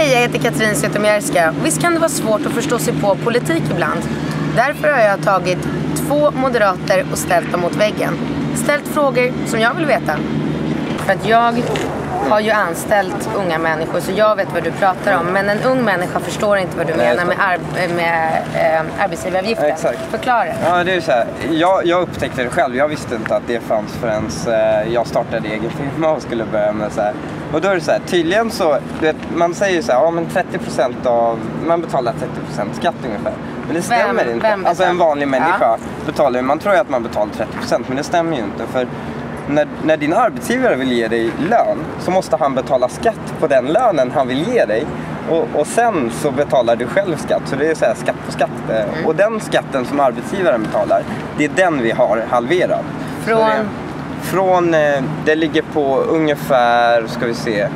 Hej, jag heter Katrin Zytomierska. Visst kan det vara svårt att förstå sig på politik ibland. Därför har jag tagit två moderater och ställt dem mot väggen. Ställt frågor som jag vill veta. För att jag har ju anställt unga människor så jag vet vad du pratar om. Men en ung människa förstår inte vad du Nej, menar med, ar- med eh, arbetsgivaravgiften. Exakt. Förklara. Ja, det är så här. Jag, jag upptäckte det själv. Jag visste inte att det fanns förrän eh, jag startade egen firma och skulle börja med så här. Och då är det så här, tydligen så, du vet, man säger så här, ja men 30% av, man betalar 30% skatt ungefär. Men det stämmer Vem- inte. vem alltså en betalar? vanlig människa betalar ju, man tror ju att man betalar 30% men det stämmer ju inte. För när, när din arbetsgivare vill ge dig lön så måste han betala skatt på den lönen han vill ge dig. Och, och sen så betalar du själv skatt. Så det är så här skatt på skatt. Eh, Och den skatten som arbetsgivaren betalar, det är den vi har halverad. Från? Från, eh, det ligger på ungefär, ska vi se,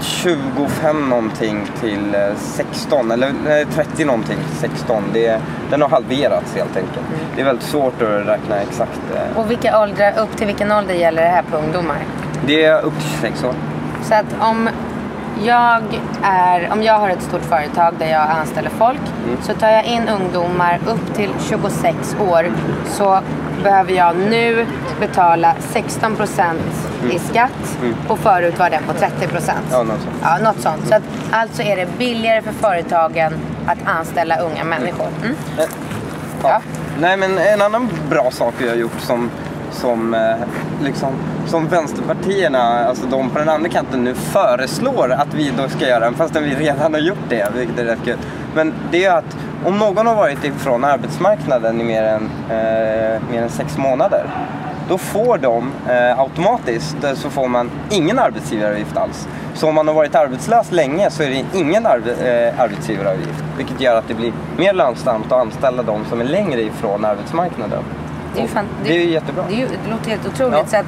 25 någonting till eh, 16 eller nej, 30 någonting till 16. Det, är- den har halverats helt enkelt. Det är väldigt svårt att räkna exakt. eh. Och vilka åldrar, upp till vilken ålder gäller det här på ungdomar? Det är upp till 26 år. Så att om jag, är, om jag har ett stort företag där jag anställer folk så tar jag in ungdomar upp till 26 år så behöver jag nu betala 16 i skatt och förut var den på 30 Ja, något sånt. Ja, något sånt. Så att, alltså är det billigare för företagen att anställa unga människor. Mm. Eh, Ja. Ja. Nej men en annan bra sak vi har gjort som, som, eh, liksom, som vänsterpartierna, alltså de på den andra kanten nu föreslår att vi då ska göra, fastän vi redan har gjort det, vilket är rätt kul. Men det är att om någon har varit ifrån arbetsmarknaden i mer än, eh, mer än sex månader då får de eh, automatiskt eh, så får man ingen arbetsgivaravgift alls. Så om man har varit arbetslös länge så är det ingen arbe- eh, arbetsgivaravgift. Vilket gör att det blir mer lönsamt att anställa de som är längre ifrån arbetsmarknaden. Det är ju, fan, det är ju jättebra. Det, är ju, det låter helt otroligt. Ja. Så att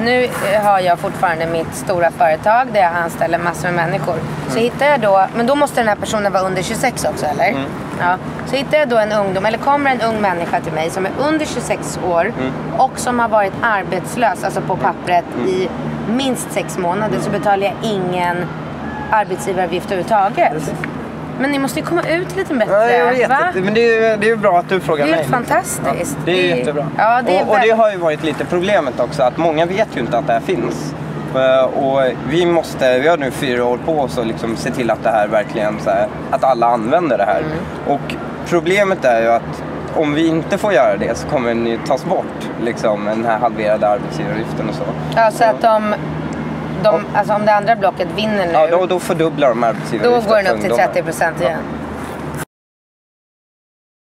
nu eh, har jag fortfarande mitt stora företag där jag anställer massor med människor. Så Mm. hittar jag då, men då måste den här personen vara under 26 också eller? Mm. Ja. Så hittar jag då en ungdom, eller kommer en ung människa till mig som är under 26 år Mm. och som har varit arbetslös, alltså på pappret, Mm. i minst sex månader så betalar jag ingen arbetsgivaravgift överhuvudtaget. Men ni måste ju komma ut lite bättre. Ja, jag vet va? inte, men det är, det är bra att du frågar Det är mig. fantastiskt. Ja, det är Det jättebra. Ja, det är och, och det har ju varit lite problemet också, att många vet ju inte att det här finns. Eh, Och vi måste, vi har nu fyra år på oss att liksom se till att det här verkligen, så här, att alla använder det här. Mm. Och problemet är ju att om vi inte får göra det så kommer den ju tas bort, liksom den här halverade arbetsgivaravgiften och så. Ja, så att de, de, alltså om det andra blocket vinner nu, Ja, då, då fördubblar de då arbetsgivaravgiften går den upp till ungdomar. 30 procent igen.